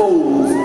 Oh.